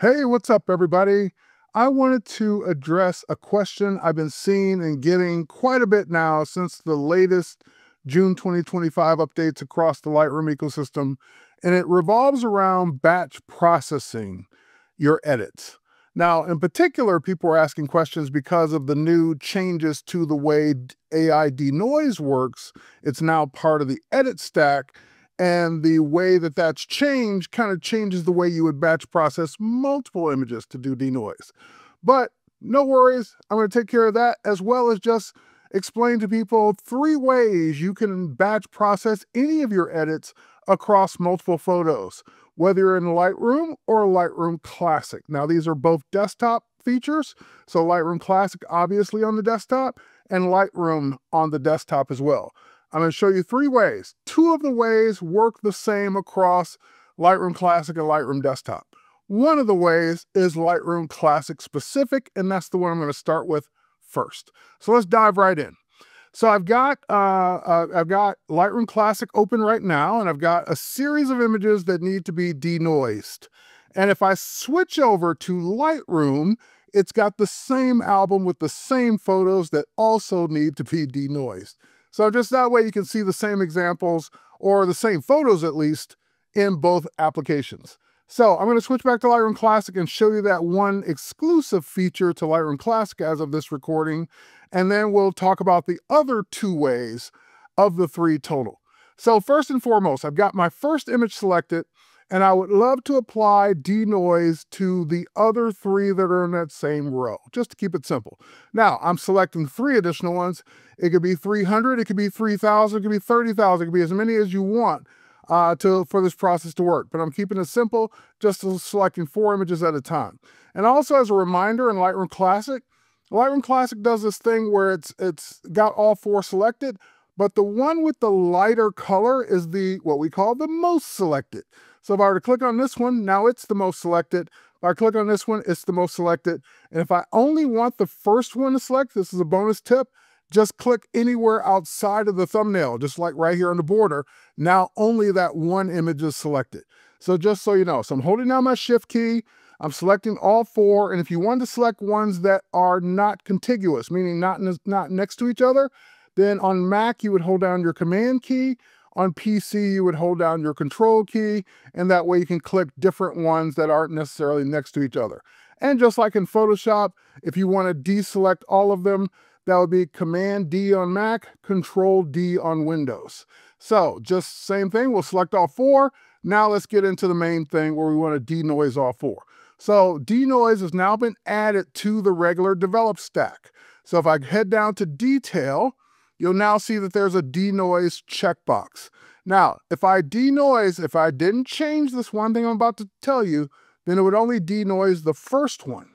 Hey, what's up, everybody? I wanted to address a question I've been seeing and getting quite a bit now since the latest June 2025 updates across the Lightroom ecosystem, and it revolves around batch processing your edits. Now, in particular, people are asking questions because of the new changes to the way AI denoise works. It's now part of the edit stack, and the way that that's changed kind of changes the way you would batch process multiple images to do denoise. But no worries, I'm going to take care of that as well as just explain to people three ways you can batch process any of your edits across multiple photos, whether you're in Lightroom or Lightroom Classic. Now, these are both desktop features, so Lightroom Classic obviously on the desktop and Lightroom on the desktop as well. I'm going to show you three ways. Two of the ways work the same across Lightroom Classic and Lightroom Desktop. One of the ways is Lightroom Classic specific, and that's the one I'm going to start with first. So let's dive right in. So I've got uh, uh, I've got Lightroom Classic open right now, and I've got a series of images that need to be denoised. And if I switch over to Lightroom, it's got the same album with the same photos that also need to be denoised. So just that way you can see the same examples or the same photos at least in both applications. So I'm going to switch back to Lightroom Classic and show you that one exclusive feature to Lightroom Classic as of this recording. And then we'll talk about the other two ways of the three total. So first and foremost, I've got my first image selected and I would love to apply denoise to the other three that are in that same row, just to keep it simple. Now, I'm selecting three additional ones. It could be 300, it could be 3,000, it could be 30,000, it could be as many as you want uh, to, for this process to work. But I'm keeping it simple, just selecting four images at a time. And also as a reminder in Lightroom Classic, Lightroom Classic does this thing where it's it's got all four selected, but the one with the lighter color is the what we call the most selected. So if I were to click on this one, now it's the most selected. If I click on this one, it's the most selected. And if I only want the first one to select, this is a bonus tip, just click anywhere outside of the thumbnail, just like right here on the border. Now only that one image is selected. So just so you know, so I'm holding down my shift key, I'm selecting all four, and if you want to select ones that are not contiguous, meaning not, not next to each other, then on Mac, you would hold down your command key. On PC, you would hold down your control key, and that way you can click different ones that aren't necessarily next to each other. And just like in Photoshop, if you want to deselect all of them, that would be Command D on Mac, Control D on Windows. So just same thing, we'll select all four. Now let's get into the main thing where we want to denoise all four. So denoise has now been added to the regular develop stack. So if I head down to detail, you'll now see that there's a denoise checkbox. Now, if I denoise, if I didn't change this one thing I'm about to tell you, then it would only denoise the first one.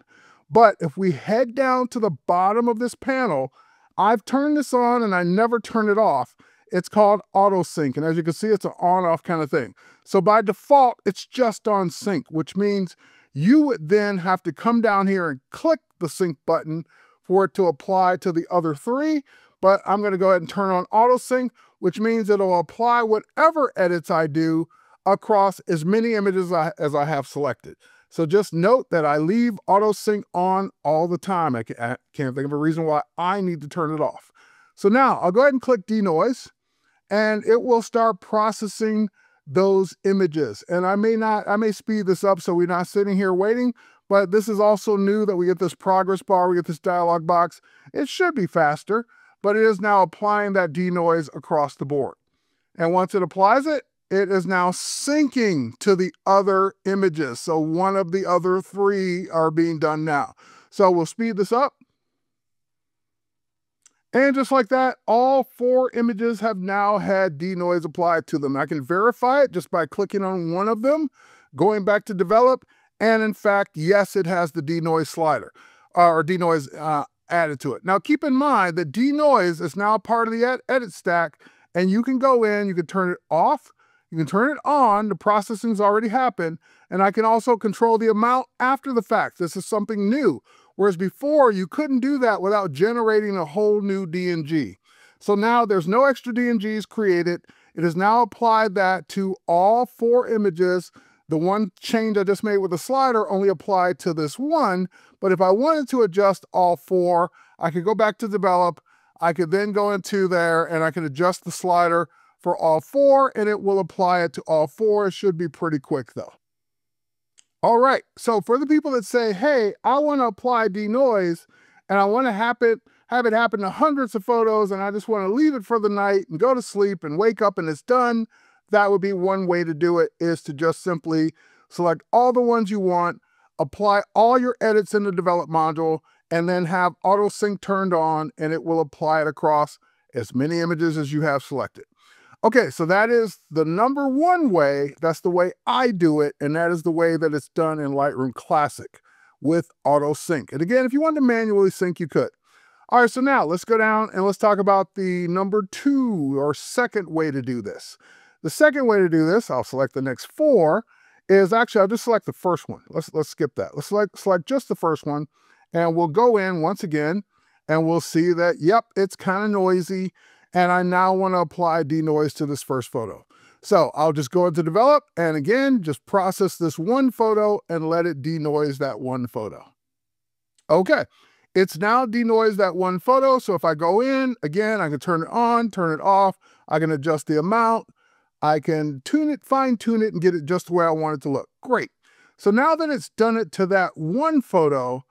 But if we head down to the bottom of this panel, I've turned this on and I never turn it off. It's called auto sync. And as you can see, it's an on off kind of thing. So by default, it's just on sync, which means you would then have to come down here and click the sync button for it to apply to the other three but I'm going to go ahead and turn on auto sync, which means it'll apply whatever edits I do across as many images as I have selected. So just note that I leave auto sync on all the time. I can't think of a reason why I need to turn it off. So now I'll go ahead and click denoise and it will start processing those images. And I may not, I may speed this up so we're not sitting here waiting, but this is also new that we get this progress bar, we get this dialog box. It should be faster but it is now applying that denoise across the board. And once it applies it, it is now syncing to the other images. So one of the other three are being done now. So we'll speed this up. And just like that, all four images have now had denoise applied to them. I can verify it just by clicking on one of them, going back to develop, and in fact, yes, it has the denoise slider or denoise uh, added to it. Now keep in mind that denoise is now part of the ed edit stack and you can go in, you can turn it off, you can turn it on, the processing's already happened, and I can also control the amount after the fact. This is something new. Whereas before, you couldn't do that without generating a whole new DNG. So now there's no extra DNGs created. It has now applied that to all four images The one change I just made with the slider only applied to this one, but if I wanted to adjust all four, I could go back to develop, I could then go into there and I can adjust the slider for all four and it will apply it to all four. It should be pretty quick though. All right, so for the people that say, hey, I want to apply denoise and I want to have it, have it happen to hundreds of photos and I just want to leave it for the night and go to sleep and wake up and it's done, that would be one way to do it is to just simply select all the ones you want, apply all your edits in the develop module, and then have auto sync turned on and it will apply it across as many images as you have selected. Okay, so that is the number one way. That's the way I do it, and that is the way that it's done in Lightroom Classic with auto sync. And again, if you wanted to manually sync, you could. All right, so now let's go down and let's talk about the number two or second way to do this. The second way to do this, I'll select the next four, is actually, I'll just select the first one. Let's, let's skip that. Let's select, select just the first one, and we'll go in once again, and we'll see that, yep, it's kind of noisy, and I now want to apply denoise to this first photo. So I'll just go into develop, and again, just process this one photo and let it denoise that one photo. Okay, it's now denoised that one photo. So if I go in, again, I can turn it on, turn it off. I can adjust the amount. I can tune it, fine tune it, and get it just the way I want it to look. Great. So now that it's done it to that one photo,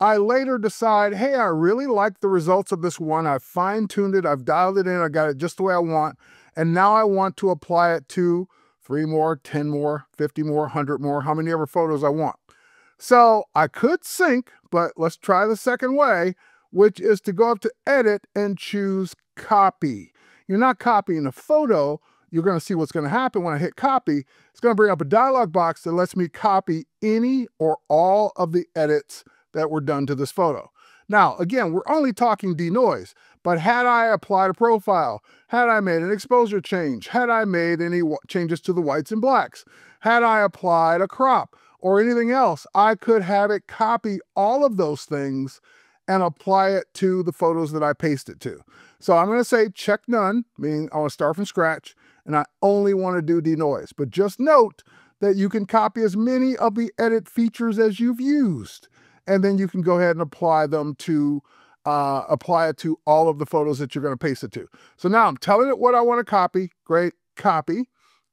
I later decide, hey, I really like the results of this one. I've fine tuned it, I've dialed it in, I got it just the way I want. And now I want to apply it to three more, 10 more, 50 more, 100 more, how many ever photos I want. So I could sync, but let's try the second way, which is to go up to edit and choose copy. You're not copying a photo, you're going to see what's going to happen when I hit copy. It's going to bring up a dialog box that lets me copy any or all of the edits that were done to this photo. Now, again, we're only talking denoise, but had I applied a profile, had I made an exposure change, had I made any changes to the whites and blacks, had I applied a crop or anything else, I could have it copy all of those things and apply it to the photos that I paste it to. So I'm going to say check none, meaning I want to start from scratch and I only want to do denoise. But just note that you can copy as many of the edit features as you've used, and then you can go ahead and apply them to uh, apply it to all of the photos that you're going to paste it to. So now I'm telling it what I want to copy. Great, copy.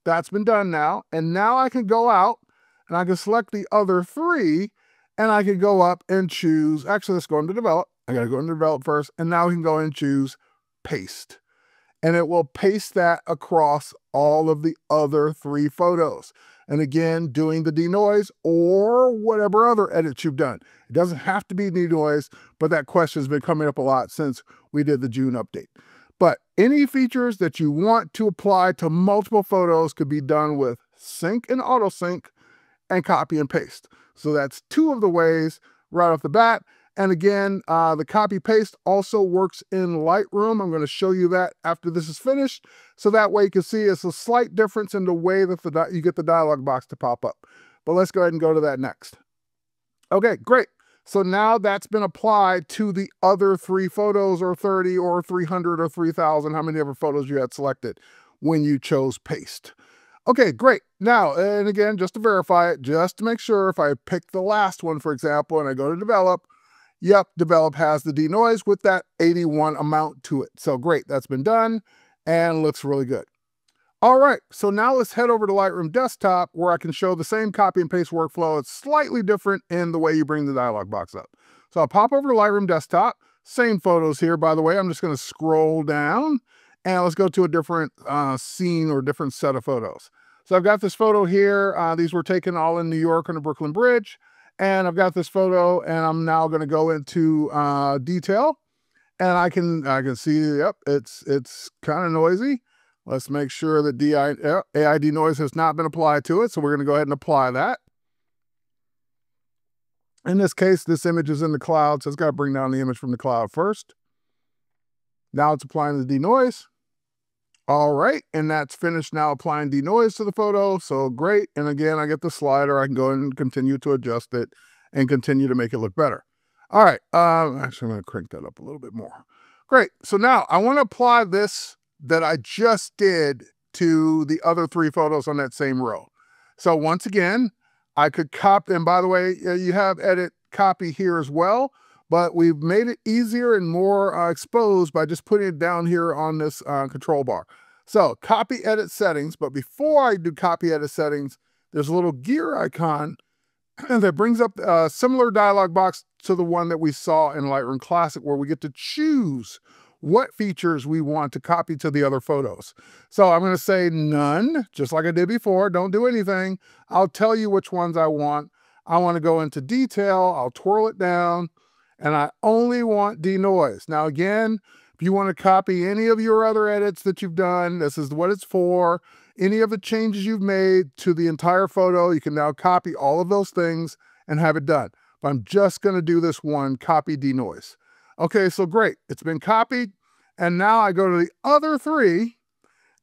That's been done now. And now I can go out and I can select the other three and I can go up and choose, actually, let's go into develop. I got to go into develop first. And now we can go and choose paste and it will paste that across all of the other three photos. And again, doing the denoise or whatever other edits you've done. It doesn't have to be denoise, but that question has been coming up a lot since we did the June update. But any features that you want to apply to multiple photos could be done with sync and auto sync and copy and paste. So that's two of the ways right off the bat. And again, uh, the copy paste also works in Lightroom. I'm going to show you that after this is finished. So that way you can see it's a slight difference in the way that the you get the dialog box to pop up. But let's go ahead and go to that next. Okay, great. So now that's been applied to the other three photos or 30 or 300 or 3000, how many ever photos you had selected when you chose paste. Okay, great. Now, and again, just to verify it, just to make sure if I pick the last one, for example, and I go to develop, Yep, Develop has the denoise with that 81 amount to it. So great, that's been done and looks really good. All right, so now let's head over to Lightroom Desktop where I can show the same copy and paste workflow. It's slightly different in the way you bring the dialog box up. So I'll pop over to Lightroom Desktop. Same photos here, by the way. I'm just going to scroll down and let's go to a different uh, scene or different set of photos. So I've got this photo here. Uh, these were taken all in New York on the Brooklyn Bridge. And I've got this photo and I'm now going to go into uh, detail and I can I can see, yep, it's it's kind of noisy. Let's make sure that DI, AI denoise has not been applied to it. So we're going to go ahead and apply that. In this case, this image is in the cloud, so it's got to bring down the image from the cloud first. Now it's applying the denoise. All right, and that's finished now applying denoise to the photo, so great. And again, I get the slider, I can go and continue to adjust it and continue to make it look better. All right, um, actually I'm gonna crank that up a little bit more. Great, so now I wanna apply this that I just did to the other three photos on that same row. So once again, I could copy, and by the way, you have edit copy here as well, but we've made it easier and more uh, exposed by just putting it down here on this uh, control bar. So copy edit settings, but before I do copy edit settings, there's a little gear icon that brings up a similar dialog box to the one that we saw in Lightroom Classic where we get to choose what features we want to copy to the other photos. So I'm going to say none, just like I did before. Don't do anything. I'll tell you which ones I want. I want to go into detail. I'll twirl it down and I only want denoise. Now again, if you want to copy any of your other edits that you've done, this is what it's for. Any of the changes you've made to the entire photo, you can now copy all of those things and have it done. But I'm just going to do this one, copy denoise. Okay, so great. It's been copied. And now I go to the other three,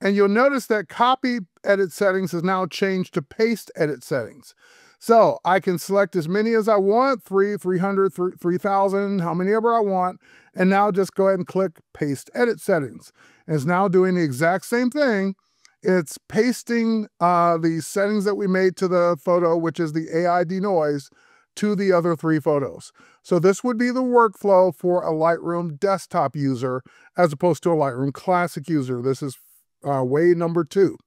and you'll notice that copy edit settings has now changed to paste edit settings. So I can select as many as I want, three, 300, 3000, how many ever I want, and now just go ahead and click paste edit settings. And it's now doing the exact same thing. It's pasting uh, the settings that we made to the photo, which is the AI denoise, to the other three photos. So this would be the workflow for a Lightroom desktop user as opposed to a Lightroom Classic user. This is uh, way number two.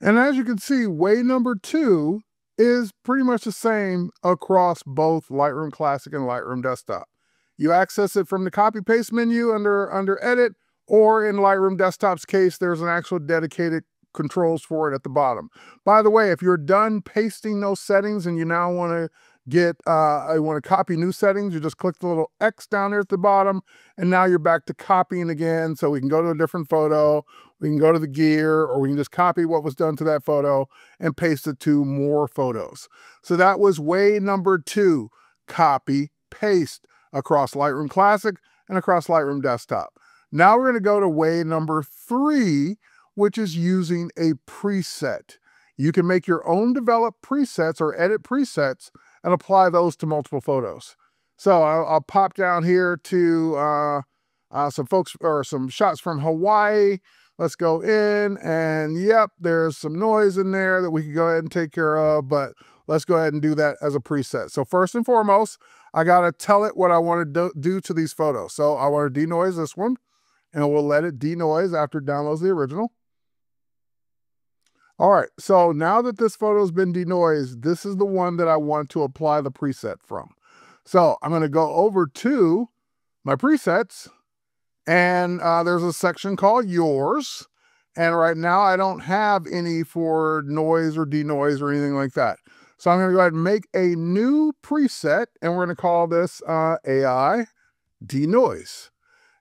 And as you can see, way number two is pretty much the same across both Lightroom Classic and Lightroom Desktop. You access it from the copy paste menu under, under edit, or in Lightroom Desktop's case, there's an actual dedicated controls for it at the bottom. By the way, if you're done pasting those settings and you now want to get, uh, I want to copy new settings, you just click the little X down there at the bottom, and now you're back to copying again. So we can go to a different photo, we can go to the gear, or we can just copy what was done to that photo and paste it to more photos. So that was way number two, copy, paste across Lightroom Classic and across Lightroom Desktop. Now we're going to go to way number three, which is using a preset. You can make your own developed presets or edit presets and apply those to multiple photos. So I'll, I'll pop down here to uh, uh, some folks or some shots from Hawaii. Let's go in and yep, there's some noise in there that we can go ahead and take care of, but let's go ahead and do that as a preset. So first and foremost, I gotta tell it what I wanna do, do to these photos. So I wanna denoise this one and we'll let it denoise after it downloads the original. All right, so now that this photo has been denoised, this is the one that I want to apply the preset from. So I'm gonna go over to my presets and uh, there's a section called yours. And right now I don't have any for noise or denoise or anything like that. So I'm gonna go ahead and make a new preset and we're gonna call this uh, AI denoise.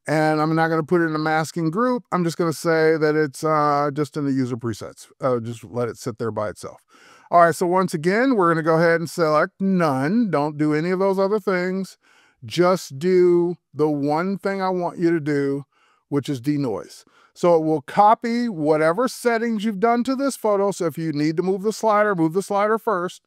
And I'm not going to put it in a masking group. I'm just going to say that it's uh, just in the user presets. Uh, just let it sit there by itself. All right, so once again, we're going to go ahead and select none. Don't do any of those other things. Just do the one thing I want you to do, which is denoise. So it will copy whatever settings you've done to this photo. So if you need to move the slider, move the slider first.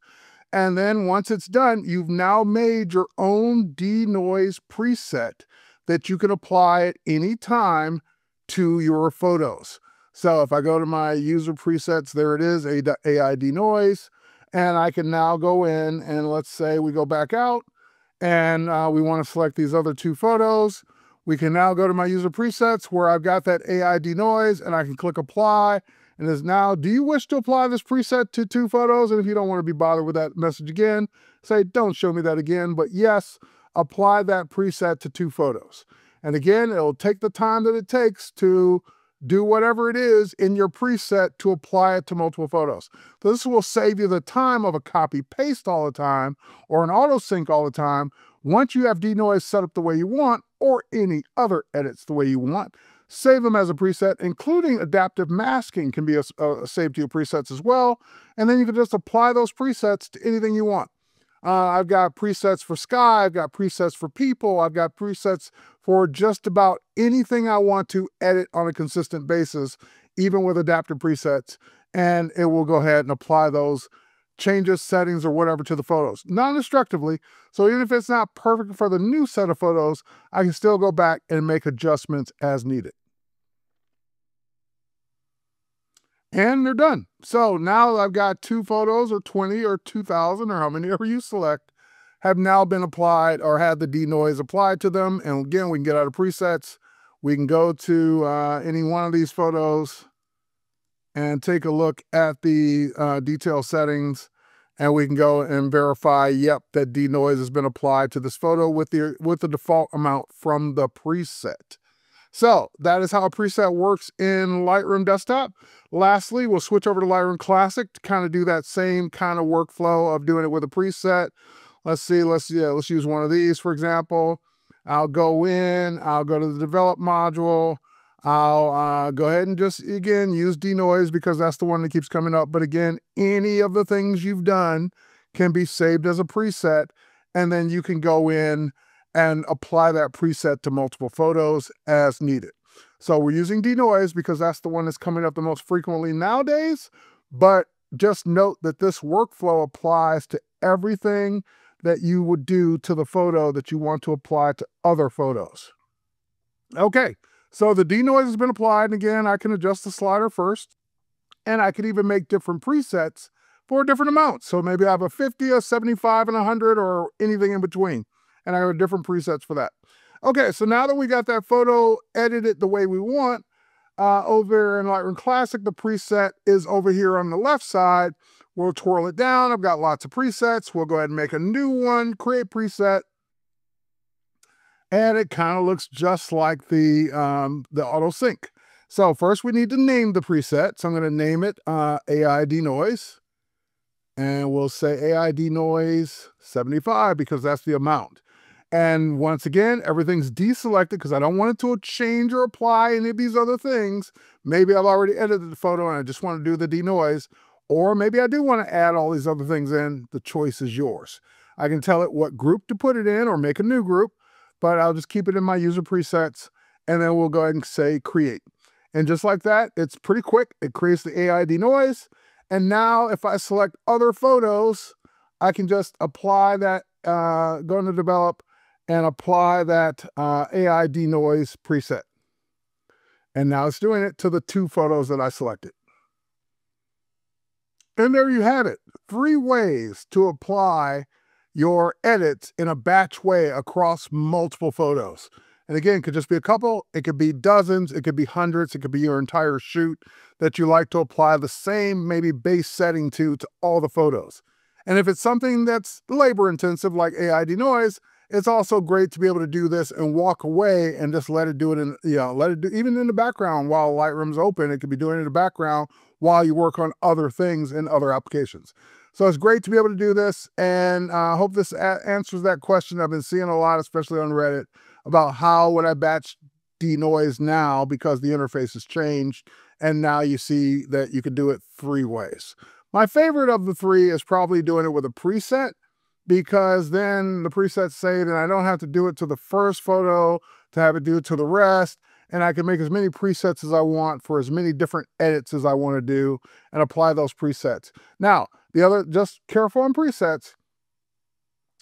And then once it's done, you've now made your own denoise preset that you can apply at any time to your photos. So if I go to my user presets, there it is, AI denoise, and I can now go in and let's say we go back out and uh, we want to select these other two photos. We can now go to my user presets where I've got that AI denoise and I can click apply. And is now, do you wish to apply this preset to two photos? And if you don't want to be bothered with that message again, say, don't show me that again. But yes, apply that preset to two photos. And again, it'll take the time that it takes to do whatever it is in your preset to apply it to multiple photos. This will save you the time of a copy paste all the time or an auto sync all the time once you have denoise set up the way you want or any other edits the way you want. Save them as a preset, including adaptive masking can be a, a uh, saved to your presets as well. And then you can just apply those presets to anything you want. Uh, I've got presets for sky, I've got presets for people, I've got presets for just about anything I want to edit on a consistent basis, even with adaptive presets. And it will go ahead and apply those changes, settings, or whatever to the photos, non-destructively. So even if it's not perfect for the new set of photos, I can still go back and make adjustments as needed. And they're done. So now I've got two photos or 20 or 2000 or how many ever you select have now been applied or had the denoise applied to them. And again, we can get out of presets. We can go to uh, any one of these photos and take a look at the uh, detail settings and we can go and verify, yep, that denoise has been applied to this photo with the, with the default amount from the preset. So that is how a preset works in Lightroom Desktop. Lastly, we'll switch over to Lightroom Classic to kind of do that same kind of workflow of doing it with a preset. Let's see, let's yeah, let's use one of these, for example. I'll go in, I'll go to the develop module. I'll uh, go ahead and just, again, use denoise because that's the one that keeps coming up. But again, any of the things you've done can be saved as a preset. And then you can go in and apply that preset to multiple photos as needed. So we're using denoise because that's the one that's coming up the most frequently nowadays. But just note that this workflow applies to everything that you would do to the photo that you want to apply to other photos. Okay, so the denoise has been applied. And again, I can adjust the slider first. And I could even make different presets for different amounts. So maybe I have a 50, a 75, and a 100, or anything in between and I have different presets for that. Okay, so now that we got that photo edited the way we want, uh, over in Lightroom Classic, the preset is over here on the left side. We'll twirl it down. I've got lots of presets. We'll go ahead and make a new one, create preset. And it kind of looks just like the, um, the auto sync. So first we need to name the preset. So I'm going to name it uh, AI Denoise. And we'll say AI Denoise 75 because that's the amount. And once again, everything's deselected because I don't want it to change or apply any of these other things. Maybe I've already edited the photo and I just want to do the denoise. Or maybe I do want to add all these other things in. The choice is yours. I can tell it what group to put it in or make a new group, but I'll just keep it in my user presets and then we'll go ahead and say create. And just like that, it's pretty quick. It creates the AI denoise. And now if I select other photos, I can just apply that, uh, go into develop, and apply that uh, AI denoise preset. And now it's doing it to the two photos that I selected. And there you have it. Three ways to apply your edits in a batch way across multiple photos. And again, it could just be a couple, it could be dozens, it could be hundreds, it could be your entire shoot that you like to apply the same maybe base setting to to all the photos. And if it's something that's labor intensive like AI denoise, it's also great to be able to do this and walk away and just let it do it in, you know, let it do even in the background while Lightroom's open. It could be doing it in the background while you work on other things in other applications. So it's great to be able to do this. And I uh, hope this answers that question. I've been seeing a lot, especially on Reddit, about how would I batch denoise now because the interface has changed. And now you see that you can do it three ways. My favorite of the three is probably doing it with a preset because then the presets say that I don't have to do it to the first photo to have it do to the rest. And I can make as many presets as I want for as many different edits as I want to do and apply those presets. Now, the other, just careful on presets.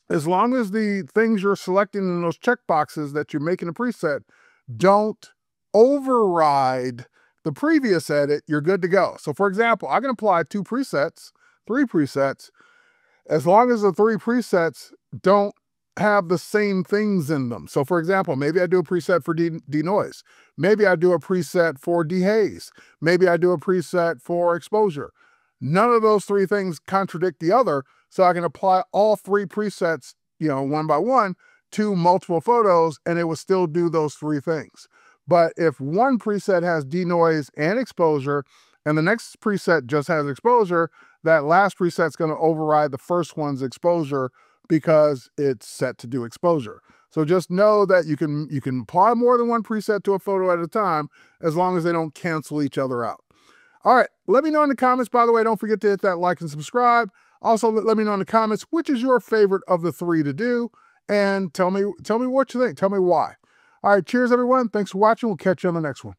As long as the things you're selecting in those checkboxes that you're making a preset don't override the previous edit, you're good to go. So for example, I can apply two presets, three presets, as long as the three presets don't have the same things in them. So for example, maybe I do a preset for denoise. Maybe I do a preset for dehaze. Maybe I do a preset for exposure. None of those three things contradict the other, so I can apply all three presets, you know, one by one to multiple photos and it will still do those three things. But if one preset has denoise and exposure and the next preset just has exposure, that last preset's going to override the first one's exposure because it's set to do exposure. So just know that you can you can apply more than one preset to a photo at a time as long as they don't cancel each other out. All right, let me know in the comments. By the way, don't forget to hit that like and subscribe. Also, let me know in the comments which is your favorite of the three to do, and tell me tell me what you think. Tell me why. All right, cheers everyone. Thanks for watching. We'll catch you on the next one.